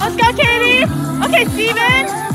Let's go, Katie. Okay, Steven.